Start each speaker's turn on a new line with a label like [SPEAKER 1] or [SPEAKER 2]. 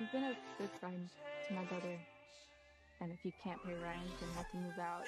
[SPEAKER 1] You've been a good friend to my brother. And if you can't pay rent and have to move out,